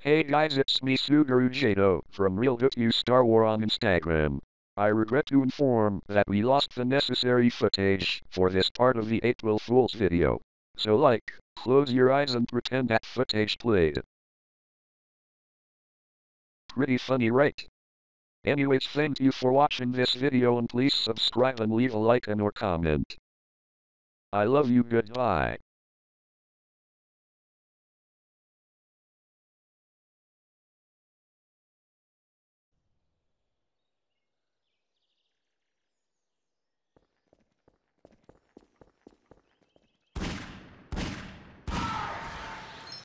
Hey guys, it's me Suguru Geto from Real Good You Star War on Instagram. I regret to inform that we lost the necessary footage for this part of the April Fool's video. So like, close your eyes and pretend that footage played. Pretty funny right? Anyways thank you for watching this video and please subscribe and leave a like and or comment. I love you goodbye.